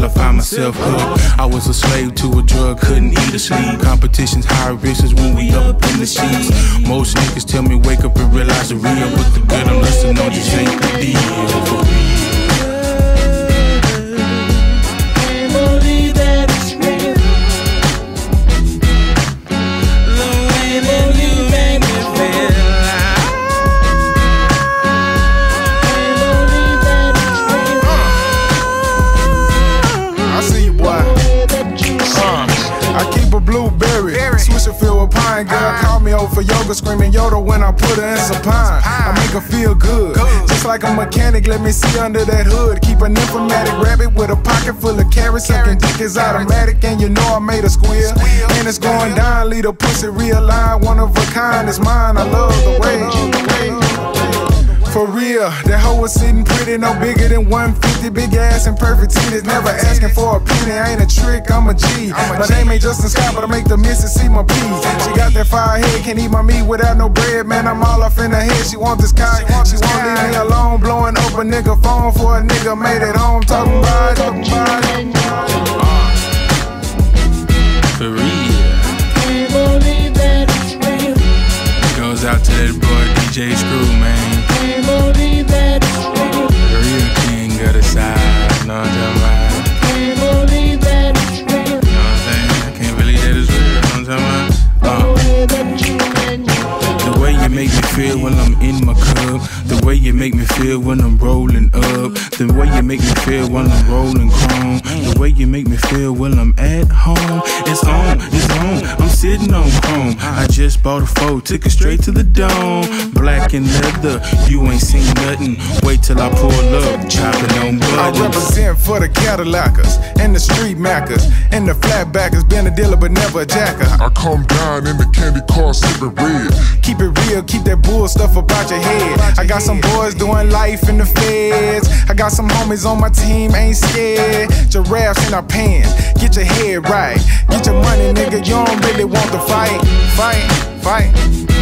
myself hooked. I was a slave to a drug, couldn't eat or sleep. Competition's high risk is when we up in the sheets. Most niggas tell me wake up and realize the real, but the good I'm listening on just ain't the deal. For yoga, screaming Yoda when I put her in supine. I make her feel good, just like a mechanic. Let me see under that hood. Keep an informatic rabbit with a pocket full of carrots. Sucking dick is automatic, and you know I made a squeal. And it's going down, lead a pussy realigned. One of a kind is mine. I love the way. For real, that hoe was sitting pretty, no bigger than 150. Big ass and perfect titties, never asking for a penny. I ain't a trick, I'm a G. My name ain't Justin Scott, but I make the missus see my peas. She got that fire head, can't eat my meat without no bread. Man, I'm all off in her head. She want this cock, she won't leave me alone. Blowing up a nigga phone for a nigga made it home. Talking about it, talking about it. For real. Goes out to that boy DJ Screw, man. My cup. The way you make me feel when I'm rolling up. The way you make me feel when I'm rolling chrome. The way you make me feel when I'm at home. It's on, it's on. I'm sitting on chrome. I just bought a four, took it straight to the dome. Black and leather, you ain't seen nothing. Wait till I pull up, chopping on buttons. I represent for the Cadillacers and the street Maccas and the flatbackers. Been a dealer but never a jacker. I come down in the candy car sipping red. Keep it real, keep that bull stuff about your head. I got some boys doing life in the feds. I got some homies on my team, ain't scared. Giraffes in our pants, get your head right. Get your money, nigga, you don't really want to fight. Fight, fight.